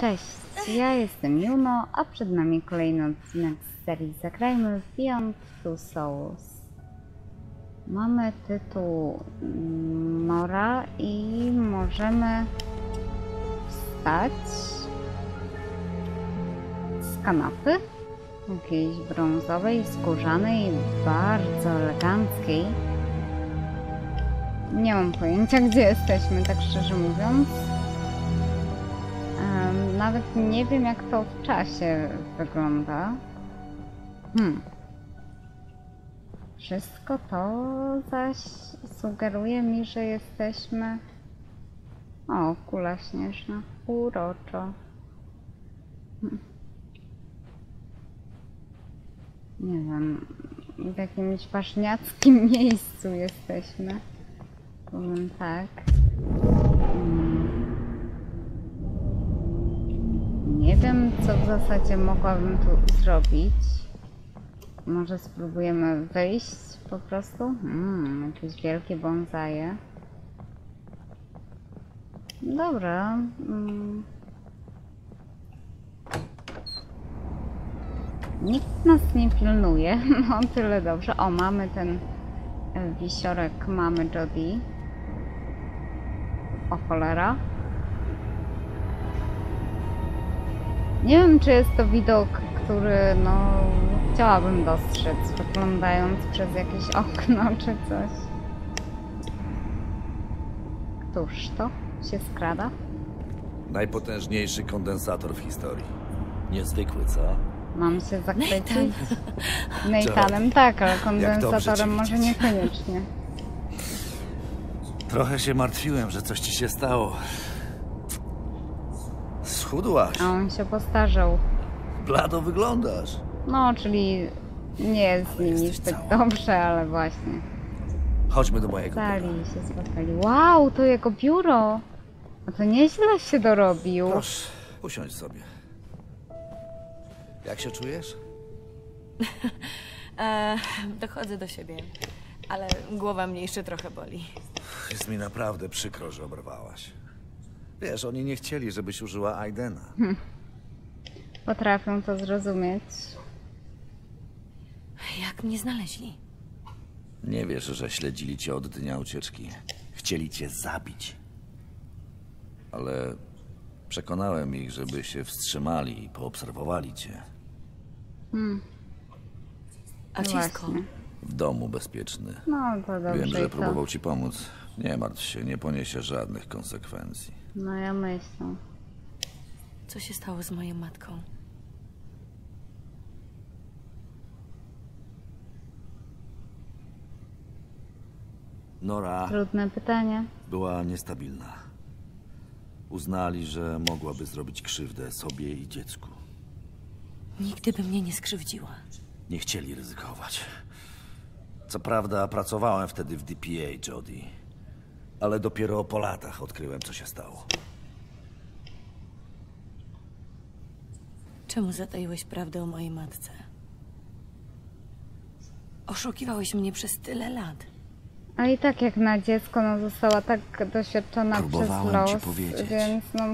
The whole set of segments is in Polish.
Cześć, ja jestem Juno, a przed nami kolejny odcinek z serii Zagrajmy w Beyond Two Souls. Mamy tytuł mm, Mora i możemy wstać z kanapy jakiejś brązowej, skórzanej, bardzo eleganckiej. Nie mam pojęcia, gdzie jesteśmy, tak szczerze mówiąc. Nawet nie wiem, jak to w czasie wygląda. Hmm. Wszystko to zaś sugeruje mi, że jesteśmy. O, kula śnieżna. Uroczo. Hmm. Nie wiem, w jakimś ważniackim miejscu jesteśmy. Powiem tak. Co w zasadzie mogłabym tu zrobić. Może spróbujemy wyjść po prostu? Mm, jakieś wielkie bonsaje. Dobra. Mm. Nikt nas nie pilnuje. No tyle dobrze. O, mamy ten e, wisiorek mamy Jodie. O cholera. Nie wiem, czy jest to widok, który no chciałabym dostrzec, wyglądając przez jakieś okno czy coś. Któż to się skrada? Najpotężniejszy kondensator w historii. Niezwykły, co? Mam się zachwycić Nathanem, tak, ale kondensatorem może niekoniecznie. Trochę się martwiłem, że coś ci się stało. Schudłaś. A on się postarzał. Blado wyglądasz. No, czyli nie jest z nimi jesteś zbyt cała. dobrze, ale właśnie. Chodźmy do mojego Stali biura. się spotkali. Wow, to jego biuro! A to nieźle się dorobił. Proszę, usiądź sobie. Jak się czujesz? E, dochodzę do siebie, ale głowa mnie jeszcze trochę boli. Jest mi naprawdę przykro, że oberwałaś. Wiesz, oni nie chcieli, żebyś użyła Aidena. Potrafią to zrozumieć. Jak mnie znaleźli? Nie wiesz, że śledzili cię od dnia ucieczki. Chcieli cię zabić. Ale przekonałem ich, żeby się wstrzymali i poobserwowali cię. A No właśnie. W domu bezpieczny. No to dobrze Wiem, że próbował ci pomóc. Nie martw się, nie poniesie żadnych konsekwencji. No ja myślę. Co się stało z moją matką? Nora Trudne pytanie. była niestabilna. Uznali, że mogłaby zrobić krzywdę sobie i dziecku. Nigdy by mnie nie skrzywdziła. Nie chcieli ryzykować. Co prawda, pracowałem wtedy w DPA, Jody. Ale dopiero po latach odkryłem, co się stało. Czemu zataiłeś prawdę o mojej matce? Oszukiwałeś mnie przez tyle lat. A i tak jak na dziecko, no została tak doświadczona przez Próbowałem ci los, powiedzieć. więc no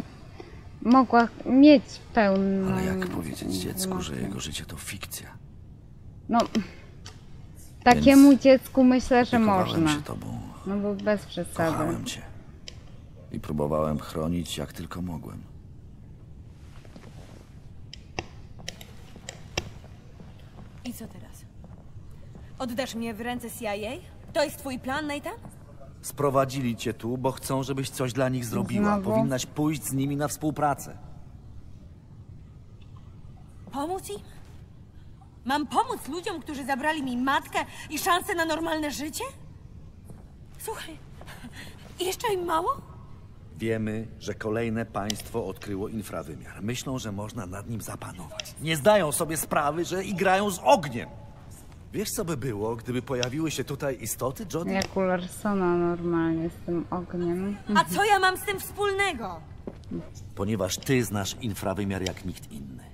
mogła mieć pełną... Ale jak powiedzieć dziecku, że jego życie to fikcja? No, takiemu dziecku myślę, że można. się tobą. No bo bez przesady. Kochałem cię. I próbowałem chronić jak tylko mogłem. I co teraz? Oddasz mnie w ręce CIA? To jest twój plan, Nathan? Sprowadzili cię tu, bo chcą, żebyś coś dla nich zrobiła. Znowu? Powinnaś pójść z nimi na współpracę. Pomóc im? Mam pomóc ludziom, którzy zabrali mi matkę i szansę na normalne życie? Słuchaj, jeszcze im mało? Wiemy, że kolejne państwo odkryło infrawymiar. Myślą, że można nad nim zapanować. Nie zdają sobie sprawy, że igrają z ogniem. Wiesz, co by było, gdyby pojawiły się tutaj istoty, Jody? Jak u Larsona normalnie z tym ogniem. A co ja mam z tym wspólnego? Ponieważ ty znasz infrawymiar jak nikt inny.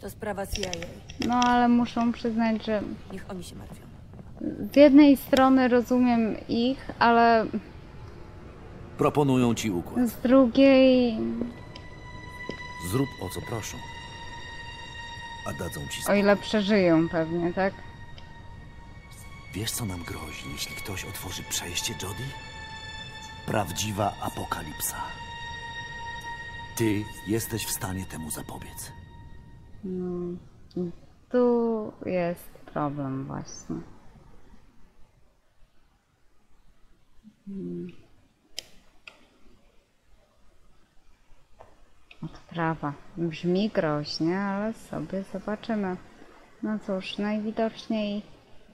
To sprawa CIA. No ale muszą przyznać, że Niech oni się martwią. Z jednej strony rozumiem ich, ale Proponują ci układ. Z drugiej, Zrób o co proszą. A dadzą ci o spokój. ile przeżyją pewnie, tak? Wiesz, co nam grozi, jeśli ktoś otworzy przejście, Jody? Prawdziwa apokalipsa. Ty jesteś w stanie temu zapobiec. Tu jest problem właśnie. Odprawa. Brzmi groźnie, ale sobie zobaczymy. No cóż, najwidoczniej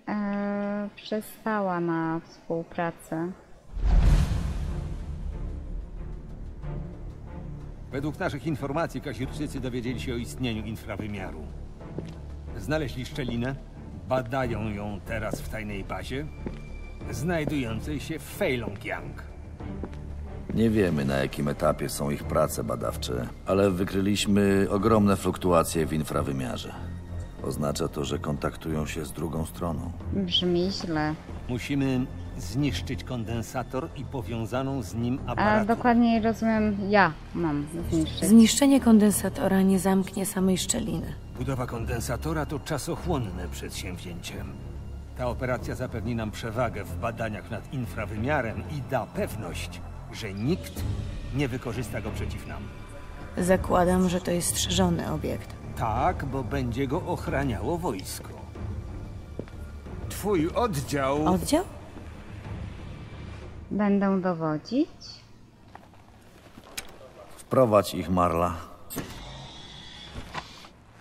e, przystała na współpracę. Według naszych informacji Kasirczycy dowiedzieli się o istnieniu infrawymiaru. Znaleźli szczelinę, badają ją teraz w tajnej bazie, znajdującej się w Feilongyang. Nie wiemy, na jakim etapie są ich prace badawcze, ale wykryliśmy ogromne fluktuacje w infrawymiarze. Oznacza to, że kontaktują się z drugą stroną. Brzmi źle. Musimy zniszczyć kondensator i powiązaną z nim A aparaturę. dokładniej rozumiem, ja mam zniszczyć. Zniszczenie kondensatora nie zamknie samej szczeliny. Budowa kondensatora to czasochłonne przedsięwzięcie. Ta operacja zapewni nam przewagę w badaniach nad infrawymiarem i da pewność, że nikt nie wykorzysta go przeciw nam. Zakładam, że to jest strzeżony obiekt. Tak, bo będzie go ochraniało wojsko. Twój oddział. Oddział? Będę dowodzić? Wprowadź ich, Marla.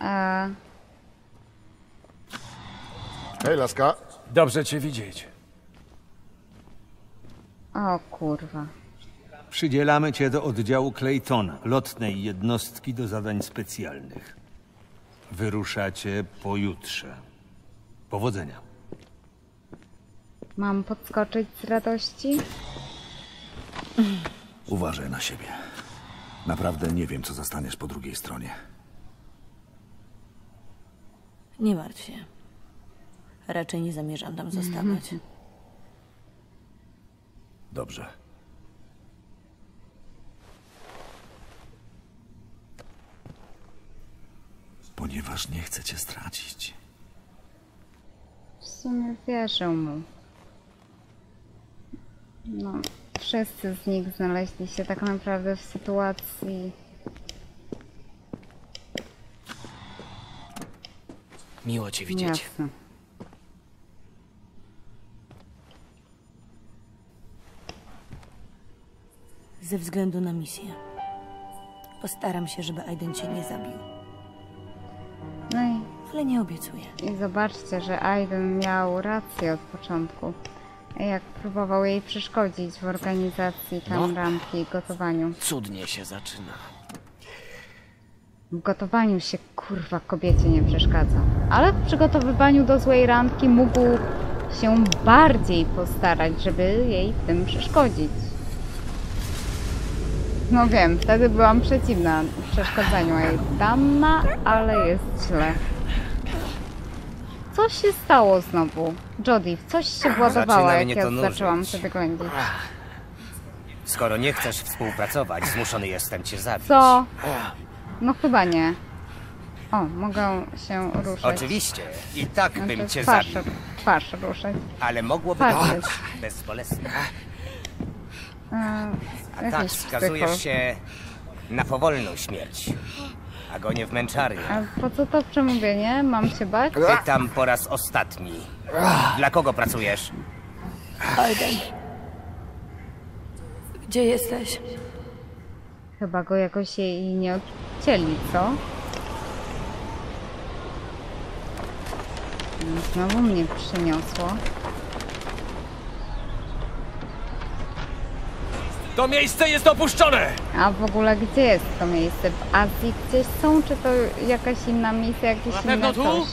E, Hej, laska. Dobrze cię widzieć. o kurwa. Przydzielamy cię do oddziału Claytona, lotnej jednostki do zadań specjalnych. Wyruszacie pojutrze. Powodzenia. Mam podskoczyć z radości? Uważaj na siebie. Naprawdę nie wiem, co zastaniesz po drugiej stronie. Nie martw się. Raczej nie zamierzam tam zostawać. Dobrze. Ponieważ nie chcę cię stracić. W sumie wierzę mu. No, wszyscy z nich znaleźli się tak naprawdę w sytuacji Miło cię widzieć. jasne. Ze względu na misję. Postaram się, żeby Aiden cię nie zabił. No i, Ale nie obiecuję. i zobaczcie, że Aiden miał rację od początku. Jak próbował jej przeszkodzić w organizacji tam No. ramki i gotowaniu. Cudnie się zaczyna. W gotowaniu się kurwa kobiecie nie przeszkadza. Ale w przygotowywaniu do złej randki mógł się bardziej postarać, żeby jej w tym przeszkodzić. No wiem, wtedy byłam przeciwna przeszkadzaniu jej dama, ale jest źle. Co się stało znowu? Jodie, coś się władowała, jak ja zaczęłam sobie ględzić. Skoro nie chcesz współpracować, zmuszony jestem cię zabić. Co? No chyba nie. O, mogę się ruszać. Oczywiście, i tak Znaczy, bym cię twarz, zabił, twarz ruszać. ale mogłoby być bezbolesne. E, Tak, skazujesz się na powolną śmierć. A go nie w męczarni. A po co to przemówienie? Mam się bać? Pytam po raz ostatni. Dla kogo pracujesz? Aiden. Gdzie jesteś? Chyba go jakoś jej nie odcięli, co? Znowu mnie przyniosło. To miejsce jest opuszczone! A w ogóle gdzie jest to miejsce? W Azji gdzieś są? Czy to jakaś inna misja, jakieś Na pewno tu? coś?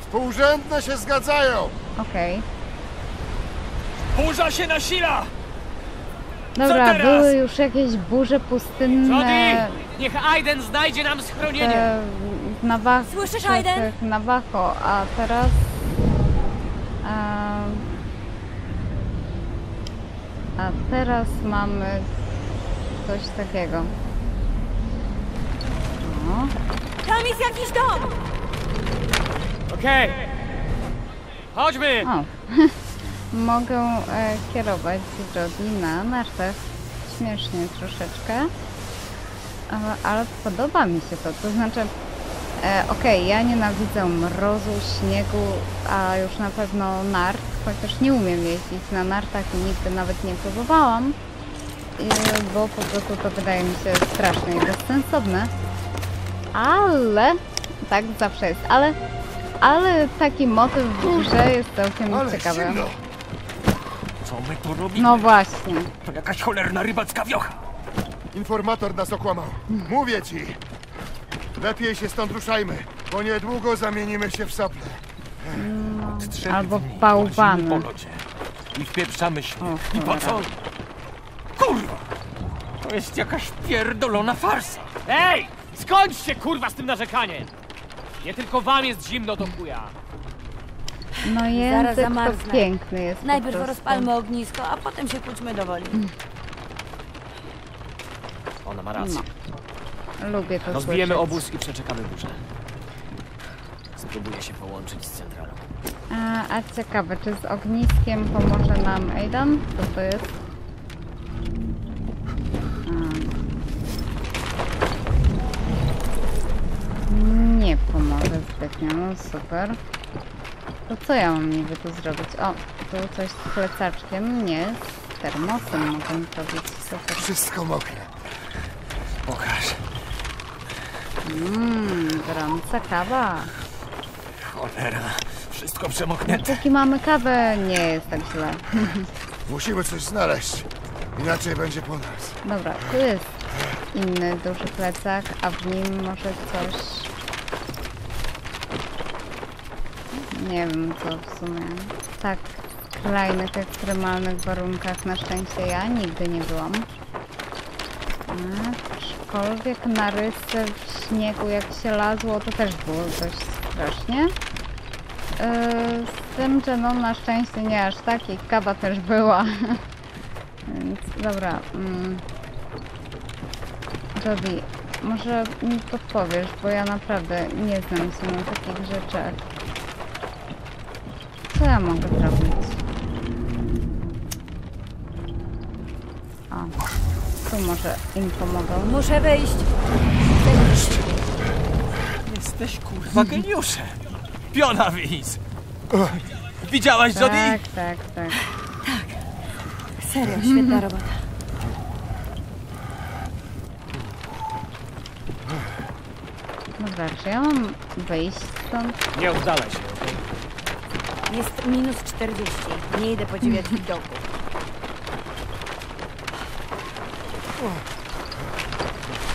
Współrzędne się zgadzają. Okej. Burza się nasila! Dobra, teraz? były już jakieś burze pustynne. Jody! Niech Aiden znajdzie nam schronienie! te w Nawach, Słyszysz, czy Aiden? Navajo, a teraz... em, A teraz mamy coś takiego. No. Tam jest jakiś dom! Okej. Chodźmy! O, mogę e, kierować Jody na nartach. Śmiesznie troszeczkę, ale, ale podoba mi się to. To znaczy, e, okej, ja nienawidzę mrozu, śniegu, a już na pewno nart, chociaż nie umiem jeździć na nartach i nigdy nawet nie próbowałam, i, bo po prostu to wydaje mi się strasznie i bezsensowne. Ale, tak zawsze jest, ale ale taki motyw w grze jest całkiem Ale ciekawy. zimno. Co my tu robimy? No właśnie. To jakaś cholerna rybacka wiocha. Informator nas okłamał. Mówię ci. Lepiej się stąd ruszajmy, bo niedługo zamienimy się w sople. Od trzech Albo dni bałwany. po locie. I wpieprzamy śnieg. I po co? Kurwa! To jest jakaś pierdolona farsa. Ej! Skończcie kurwa z tym narzekaniem! Nie tylko wam jest zimno do chuja. No język to zamarznę. piękny jest po Najpierw prostu. rozpalmy ognisko, a potem się kłóćmy do woli. Ona ma rację. Lubię to Rozbijemy słyszeć. obóz i przeczekamy burzę. Spróbuję się połączyć z centralą. A, a ciekawe, czy z ogniskiem pomoże nam Aidan? Co to jest? A. Nie pomoże zbytnio, no super. To co ja mam niby tu zrobić? O, tu coś z plecaczkiem, nie, z termosem mogę zrobić, super. Wszystko mokre. Pokaż. Mmm, gorąca kawa. Cholera. Wszystko przemoknięte. Póki mamy kawę, nie jest tak źle. Musimy coś znaleźć. Inaczej będzie po nas. Dobra, tu jest inny duży plecak, a w nim może coś... Nie wiem co w sumie. Tak skrajnych, ekstremalnych warunkach na szczęście ja nigdy nie byłam. Aczkolwiek na rysy w śniegu jak się lazło to też było dość strasznie. Z tym, że no na szczęście nie aż tak i kawa też była. Więc dobra. Mm. Jody, może mi podpowiesz, bo ja naprawdę nie znam się na takich rzeczach. Co ja mogę zrobić? O, tu może im pomogą. Muszę wyjść. Jesteś kurwa geniuszem. Wiz. Widziałaś Jody? Tak, tak, tak. Serio, świetna robota. Dobra, czy ja mam wyjść stąd? Nie oddalaj się. Jest minus 40. Nie idę podziwiać widoku.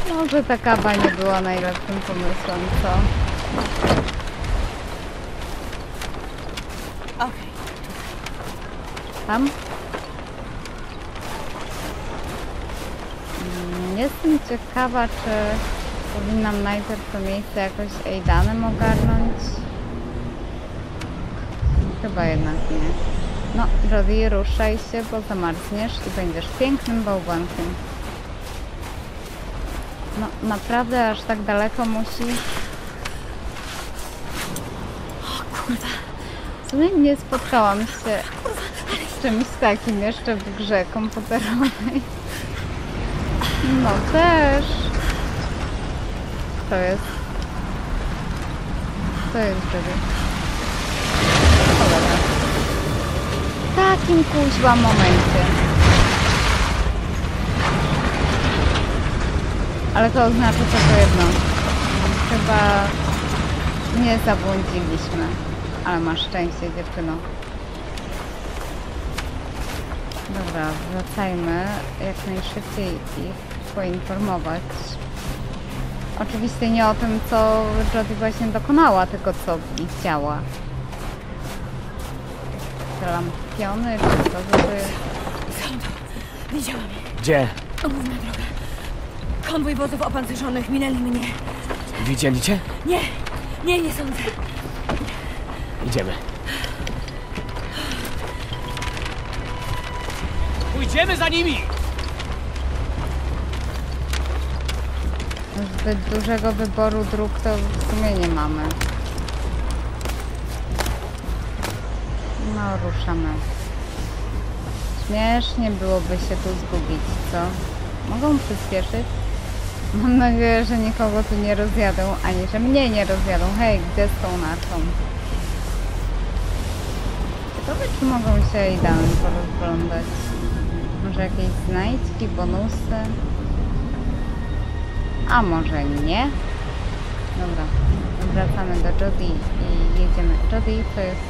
Może ta kawa nie była najlepszym pomysłem, co? Okej. Tam? Mm, Jestem ciekawa, czy powinnam najpierw to miejsce jakoś Aidanem ogarnąć. Chyba jednak nie. No, Jody, ruszaj się, bo zamarzniesz i będziesz pięknym bałwankiem. No, naprawdę aż tak daleko musi... sumie nie spotkałam się z czymś takim jeszcze w grze komputerowej. No też. To jest. To jest żeby. Cholera. W takim kuźwa momencie. Ale to oznacza tylko jedno. Chyba nie zabłądziliśmy. Ale masz szczęście, dziewczyno. Dobra, wracajmy. Jak najszybciej ich poinformować. Oczywiście nie o tym, co Jodie właśnie dokonała, tylko co widziała. Te lampiony, czy to, że to jest... Widziałam je. Gdzie? Główna droga. Konwój wozów opancerzonych minęli mnie. Widzieli cię? Nie, nie, nie sądzę. Idziemy. Pójdziemy za nimi! Zbyt dużego wyboru dróg to w sumie nie mamy. No, ruszamy. Śmiesznie byłoby się tu zgubić, co? Mogą przyspieszyć? Mam nadzieję, że nikogo tu nie rozjadą, ani że mnie nie rozjadą. Hej, gdzie z tą narką? Czy mogą się idealnie porozglądać. Może jakieś znajdźki, bonusy? A może nie? Dobra, wracamy do Jody i jedziemy. Jody to jest...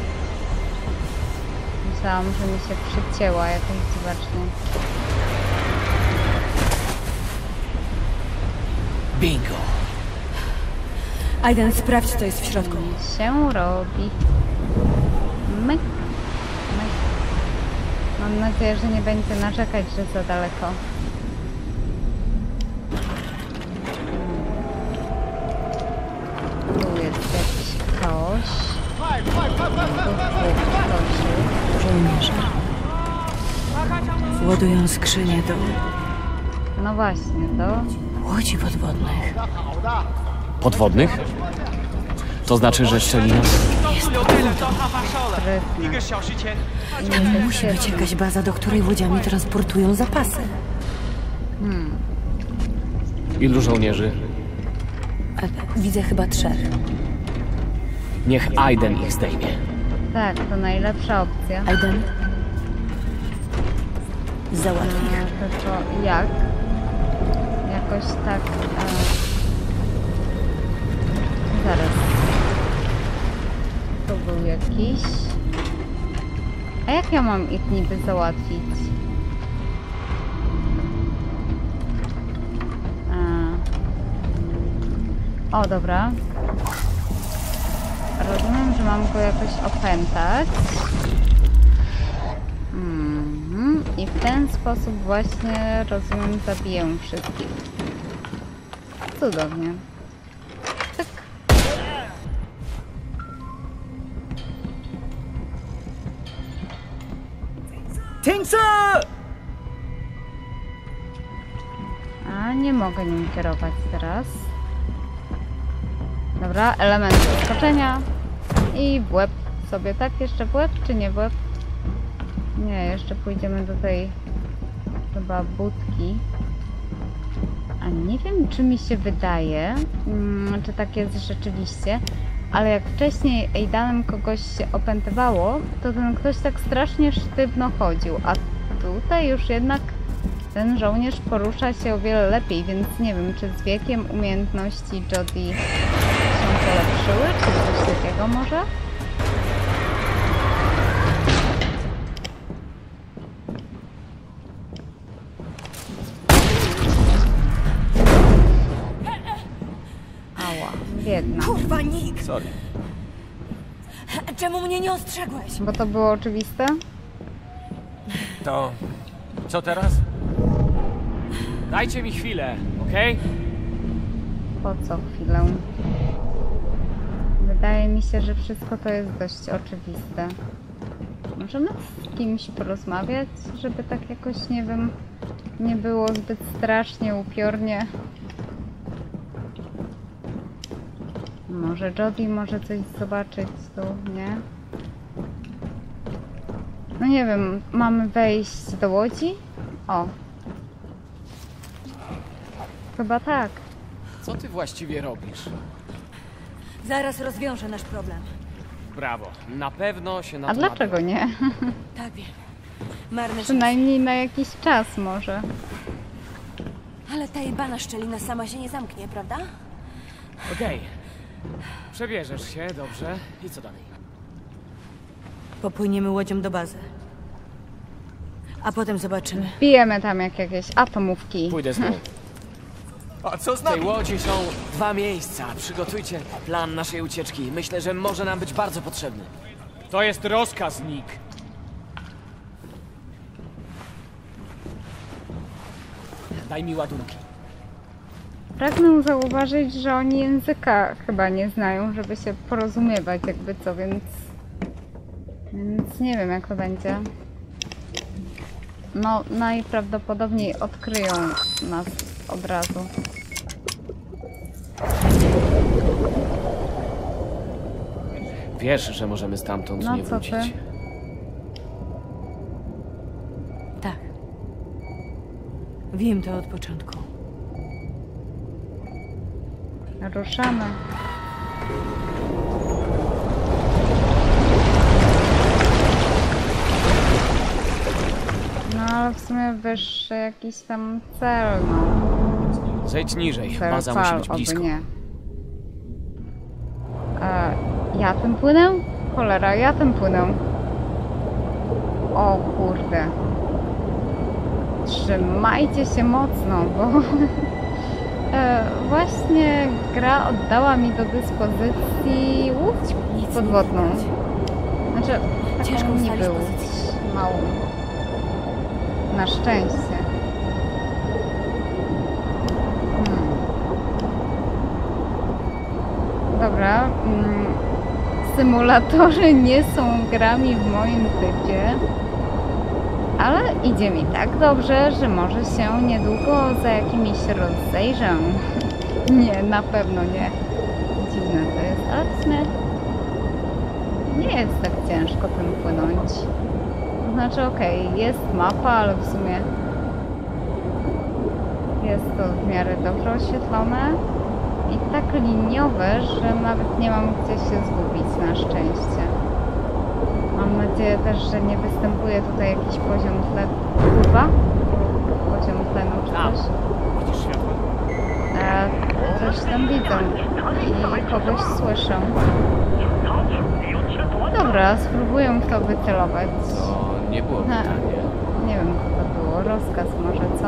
Myślałam, że mi się przycięła jakoś dziwacznie. Bingo! Aiden, sprawdź, co jest w środku. się robi. Myk. Mam nadzieję, że nie będzie narzekać, że za daleko. Tu jest jakiś ktoś. Żołnierze. Władują skrzynię do No właśnie, do łodzi podwodnych. Podwodnych? To znaczy, że szczelina... sprytne. Musi być jakaś baza, do której łodziami transportują zapasy. Ilu żołnierzy? A, Widzę chyba trzech. Niech Aiden ich zdejmie. Tak, to najlepsza opcja. Aiden? Załatw ich. E, Tylko jak? Jakoś tak. E... Zaraz. Był jakiś. A jak ja mam ich niby załatwić? E... O, dobra. Rozumiem, że mam go jakoś opętać. Mhm. I w ten sposób właśnie, rozumiem, zabiję wszystkich. Cudownie. A nie mogę nim kierować teraz. Dobra, element zaskoczenia. I w łeb sobie, tak? Jeszcze w łeb, czy nie w łeb? Nie, jeszcze pójdziemy do tej chyba budki. A nie wiem, czy mi się wydaje, mm, czy tak jest rzeczywiście, ale jak wcześniej Aidanem kogoś się opętywało, to ten ktoś tak strasznie sztywno chodził, a tutaj już jednak ten żołnierz porusza się o wiele lepiej, więc nie wiem, czy z wiekiem umiejętności Jody się polepszyły, czy coś takiego może? Nick! Sorry. Czemu mnie nie ostrzegłeś? Bo to było oczywiste? To co teraz? Dajcie mi chwilę, okej? Po co chwilę? Wydaje mi się, że wszystko to jest dość oczywiste. Możemy z kimś porozmawiać, żeby tak jakoś, nie wiem, nie było zbyt strasznie, upiornie. Może Jody może coś zobaczyć tu, nie? No nie wiem, mamy wejść do łodzi? O. Chyba tak. Co ty właściwie robisz? Zaraz rozwiążę nasz problem. Brawo. Na pewno się na A to dlaczego nie? Tak wiem. Marny. Przynajmniej na jakiś czas może. Ale ta jebana szczelina sama się nie zamknie, prawda? Okej. Przebierzesz się, dobrze. I co dalej? Popłyniemy łodzią do bazy. A potem zobaczymy. Bijemy tam jak jakieś atomówki. Pójdę z nią. A co z W tej łodzi są dwa miejsca. Przygotujcie plan naszej ucieczki. Myślę, że może nam być bardzo potrzebny. To jest rozkaz, Nick. Daj mi ładunki. Pragnę zauważyć, że oni języka chyba nie znają, żeby się porozumiewać jakby co, więc... Więc nie wiem jak to będzie. No, najprawdopodobniej odkryją nas od razu. Wiesz, że możemy stamtąd No nie co wrócić. ty? Tak. Wiem to od początku. Ruszamy. No ale w sumie wyższy jakiś tam cel, no. Zejdź niżej, Cel, baza musi cel, być oby blisko. nie. E, ja tym płynę? Cholera, ja tym płynę. O kurde. Trzymajcie się mocno, bo właśnie gra oddała mi do dyspozycji łódź nie podwodną. Znaczy, Ciężko taką pozycję. łódź małą. Na szczęście. Hmm. Dobra. Mm, symulatory nie są grami w moim typie. Ale idzie mi tak dobrze, że może się niedługo za jakimiś rozejrzę. nie, na pewno nie. Dziwne to jest, ale w sumie nie jest tak ciężko tym płynąć. Znaczy, okej, jest mapa, ale w sumie jest to w miarę dobrze oświetlone i tak liniowe, że nawet nie mam gdzie się zgubić na szczęście. Mam nadzieję też, że nie występuje tutaj jakiś poziom tlenu. Kurwa? Poziom tlenu czy Tam. coś? Widzisz światło? E, coś tam widzę i kogoś słyszę. Dobra, spróbuję w to wycelować. To nie było Ha. pytanie. Nie wiem, co to było. Rozkaz może, co?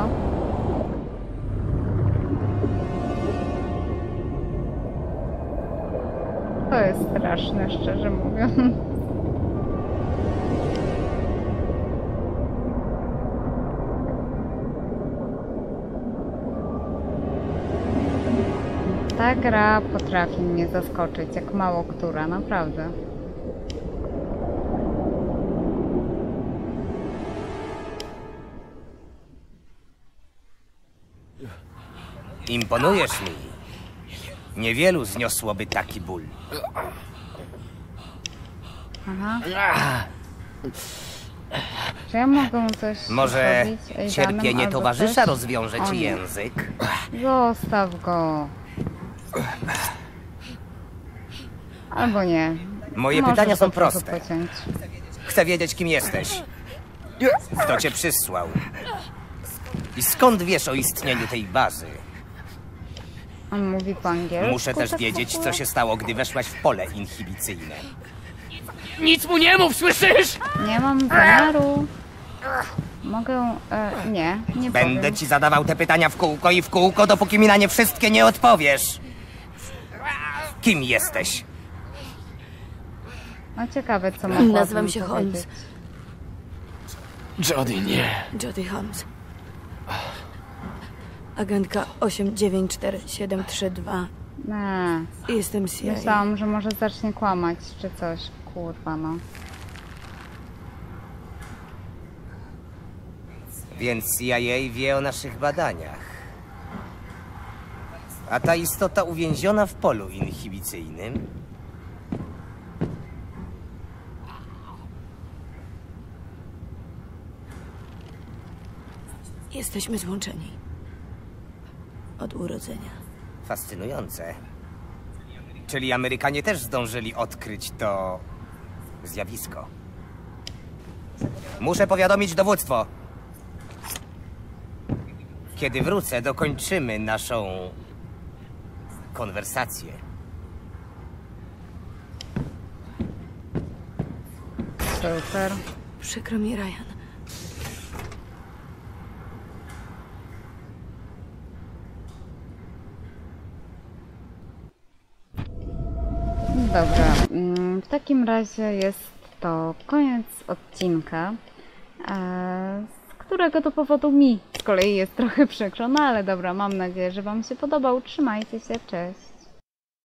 To jest straszne, szczerze mówiąc. Ta gra potrafi mnie zaskoczyć, jak mało która, naprawdę. Imponujesz mi. Niewielu zniosłoby taki ból. Aha. Czy ja mogę coś Może zrobić cierpienie towarzysza coś? rozwiąże ci język? Zostaw go. Albo nie. Moje Możesz pytania są po prostu proste. pociąć. Chcę wiedzieć, kim jesteś. Kto cię przysłał? I skąd wiesz o istnieniu tej bazy? On mówi po angielsku. Muszę też tak w wiedzieć, ogóle? co się stało, gdy weszłaś w pole inhibicyjne. Nic mu nie mów, słyszysz? Nie mam zamiaru. Mogę... E, nie, nie Będę powiem. ci zadawał te pytania w kółko i w kółko, dopóki mi na nie wszystkie nie odpowiesz. Kim jesteś? No ciekawe, co mogłabym Nazywam się Holmes. Jody, nie. Jody Holmes. Agentka 894732. Nie. Jestem CIA. Myślałam, że może zacznie kłamać, czy coś. Kurwa, no. Więc CIA wie o naszych badaniach. A ta istota uwięziona w polu inhibicyjnym Jesteśmy złączeni. Od urodzenia. fascynujące. Czyli Amerykanie też zdążyli odkryć to zjawisko. Muszę powiadomić dowództwo. Kiedy wrócę, dokończymy naszą konwersację. Super. Przykro mi, Ryan. Dobra, mm, w takim razie jest to koniec odcinka, e, z którego to powodu mi z kolei jest trochę przykro, no ale dobra, mam nadzieję, że Wam się podobał. Trzymajcie się, cześć.